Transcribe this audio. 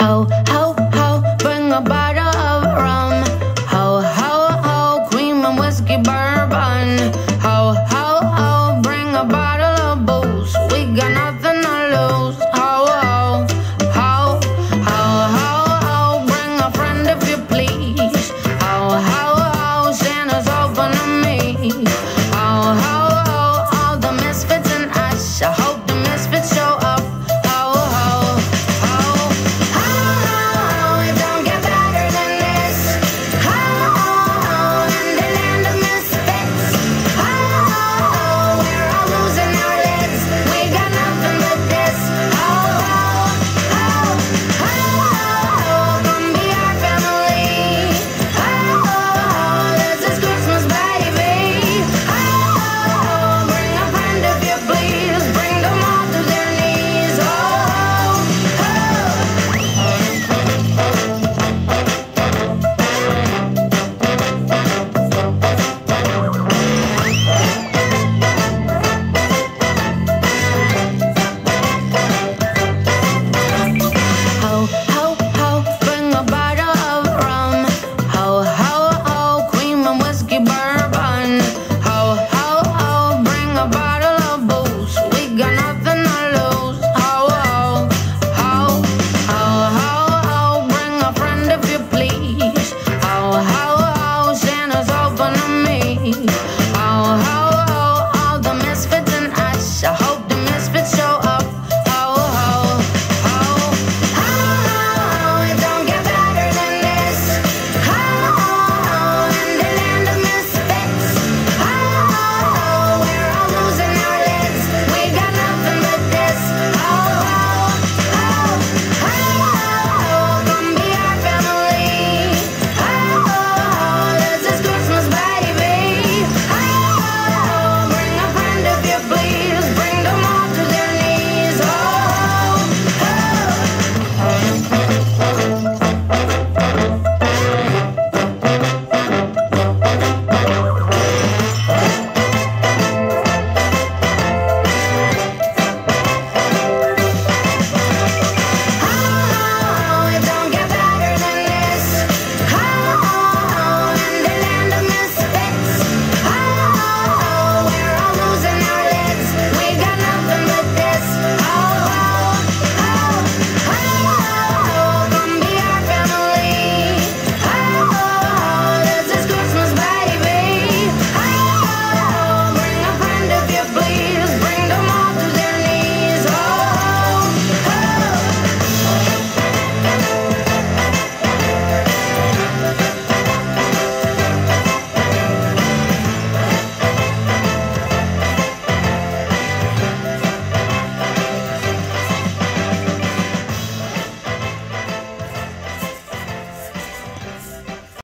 Ho, bring a bottle of rum. Cream and whiskey bourbon.